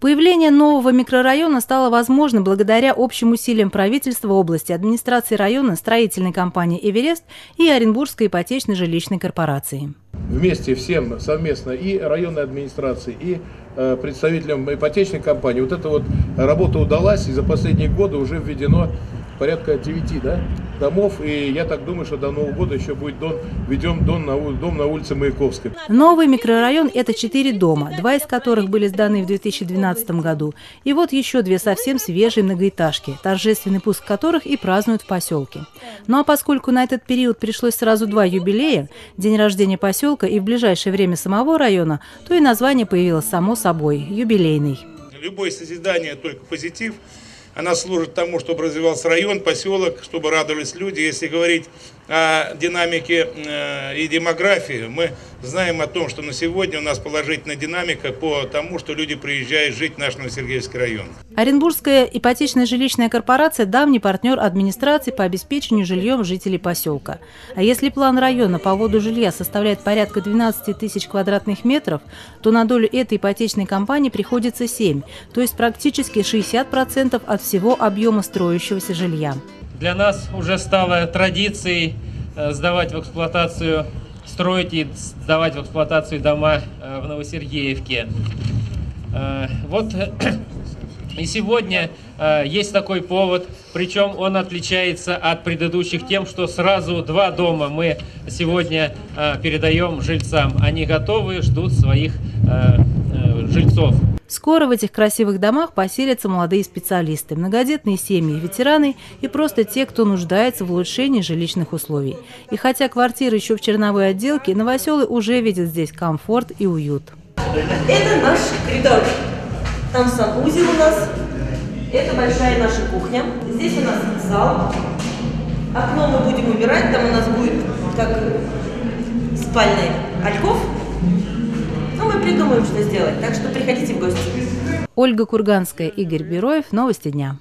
Появление нового микрорайона стало возможно благодаря общим усилиям правительства области, администрации района, строительной компании «Эверест» и Оренбургской ипотечной жилищной корпорации. Вместе всем совместно и районной администрации, и э, представителям ипотечной компании. Вот эта вот работа удалась, и за последние годы уже введено порядка 9 да, домов, и я так думаю, что до Нового года еще будет дом, ведем дом на, дом на улице Маяковской. Новый микрорайон – это четыре дома, два из которых были сданы в 2012 году, и вот еще две совсем свежие многоэтажки, торжественный пуск которых и празднуют в поселке. Ну а поскольку на этот период пришлось сразу два юбилея – день рождения поселка и в ближайшее время самого района, то и название появилось само собой – юбилейный. Любое созидание только позитив – она служит тому, чтобы развивался район, поселок, чтобы радовались люди. Если говорить о динамике э, и демографии, мы знаем о том, что на сегодня у нас положительная динамика по тому, что люди приезжают жить в наш Новосергеевский район. Оренбургская ипотечная жилищная корпорация – давний партнер администрации по обеспечению жильем жителей поселка. А если план района по вводу жилья составляет порядка 12 тысяч квадратных метров, то на долю этой ипотечной компании приходится 7, то есть практически 60% от всего объема строящегося жилья. Для нас уже стало традицией э, сдавать в эксплуатацию строить и сдавать в эксплуатацию дома э, в Новосергеевке. Э, вот и сегодня есть такой повод, причем он отличается от предыдущих тем, что сразу два дома мы сегодня передаем жильцам. Они готовы, ждут своих жильцов. Скоро в этих красивых домах поселятся молодые специалисты, многодетные семьи, ветераны и просто те, кто нуждается в улучшении жилищных условий. И хотя квартиры еще в черновой отделке, новоселы уже видят здесь комфорт и уют. Это наш коридор. Там санузел у нас. Это большая наша кухня. Здесь у нас зал. Окно мы будем убирать. Там у нас будет как спальный альков придумаем, что сделать. Так что приходите в гости. Ольга Курганская, Игорь Бероев. Новости дня.